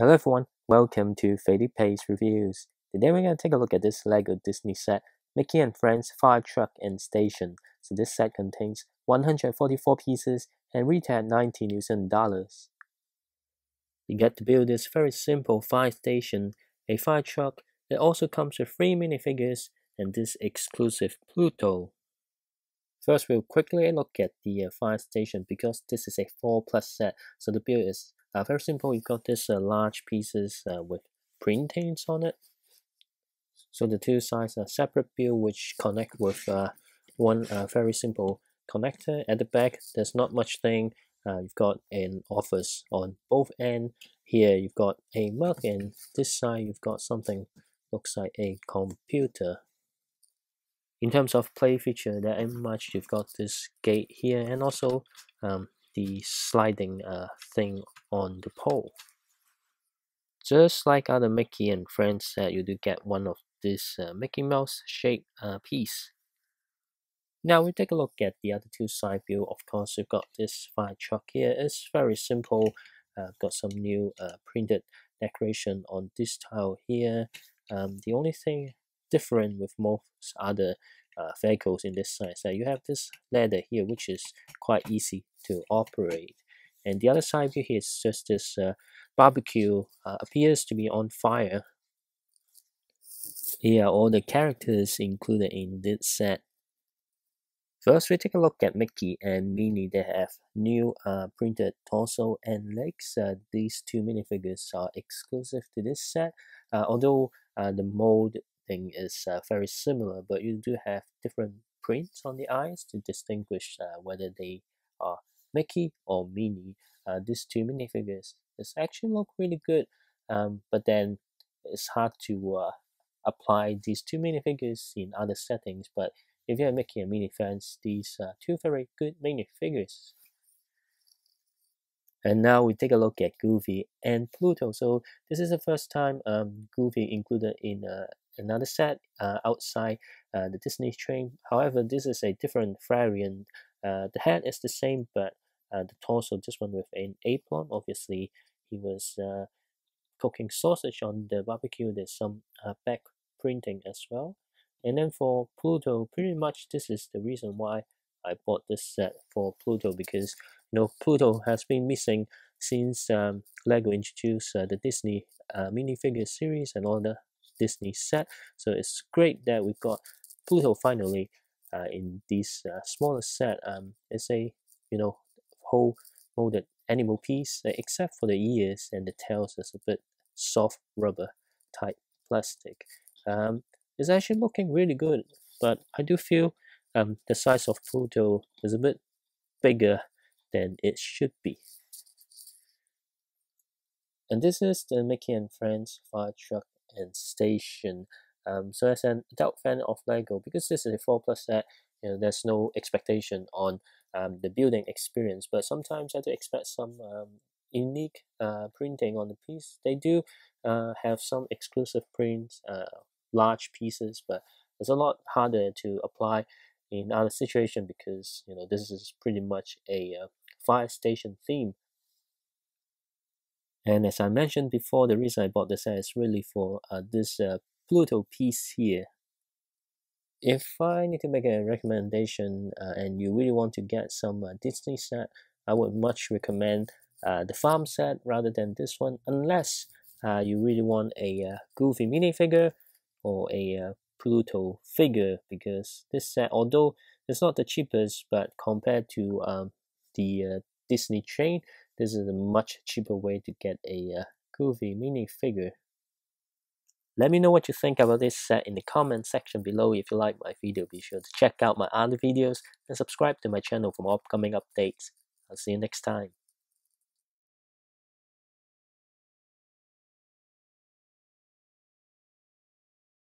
Hello everyone, welcome to Pace Reviews. Today we're going to take a look at this LEGO Disney set, Mickey and Friends Fire Truck and Station. So this set contains 144 pieces and retail at 90 New dollars. You get to build this very simple fire station, a fire truck. It also comes with three minifigures and this exclusive Pluto. First, we'll quickly look at the uh, fire station because this is a 4 plus set, so the build is uh, very simple. You've got this uh, large pieces uh, with printings on it. So the two sides are separate build which connect with uh, one very simple connector. At the back, there's not much thing. You've got an office on both end. Here you've got a mug and this side you've got something looks like a computer. In terms of play feature, there ain't much. You've got this gate here and also um, the sliding uh, thing on the pole. Just like other Mickey and Friends set, you do get one of this uh, Mickey Mouse shaped uh, piece. Now we take a look at the other two side view. Of course, we've got this fire truck here. It's very simple. Uh, got some new uh, printed decoration on this tile here. Um, the only thing different with most other uh, vehicles in this size So you have this ladder here which is quite easy to operate. And the other side here is just this uh, barbecue uh, appears to be on fire. Here are all the characters included in this set. First, we take a look at Mickey and Minnie. They have new uh, printed torso and legs. Uh, these two minifigures are exclusive to this set, uh, although uh, the mold thing is uh, very similar, but you do have different prints on the eyes to distinguish uh, whether they are Mickey or Minnie. Uh, these two minifigures this actually look really good, um, but then it's hard to uh, apply these two minifigures in other settings. But if you're Mickey and Minnie fans, these are two very good minifigures. And now we take a look at Goofy and Pluto. So this is the first time um, Goofy included in uh, another set uh, outside uh, the Disney train. However, this is a different variant. Uh, the head is the same, but uh, the torso, this one with an apron. Obviously, he was uh, cooking sausage on the barbecue. There's some uh, back printing as well. And then for Pluto, pretty much this is the reason why I bought this set for Pluto because you know Pluto has been missing since um, Lego introduced the Disney minifigure series and all the Disney set. So it's great that we've got Pluto finally uh, in this uh, smaller set. Um, it's a you know whole molded animal piece, uh, except for the ears and the tails is a bit soft rubber type plastic. Um, it's actually looking really good, but I do feel um, the size of Pluto is a bit bigger than it should be. And this is the Mickey and Friends fire truck and station. Um, so as an adult fan of Lego, because this is a 4 plus set, you know, there's no expectation on um, the building experience, but sometimes I do expect some um, unique uh, printing on the piece. They do uh, have some exclusive prints, uh, large pieces, but it's a lot harder to apply in other situation because you know this is pretty much a uh, fire station theme and as I mentioned before, the reason I bought the set is really for uh, this uh, Pluto piece here. If I need to make a recommendation uh, and you really want to get some uh, Disney set, I would much recommend uh, the farm set rather than this one, unless uh, you really want a Goofy minifigure or a Pluto figure, because this set, although it's not the cheapest, but compared to um, the Disney train, this is a much cheaper way to get a uh, Goofy minifigure. Let me know what you think about this set in the comment section below. If you like my video, be sure to check out my other videos and subscribe to my channel for more upcoming updates. I'll see you next time.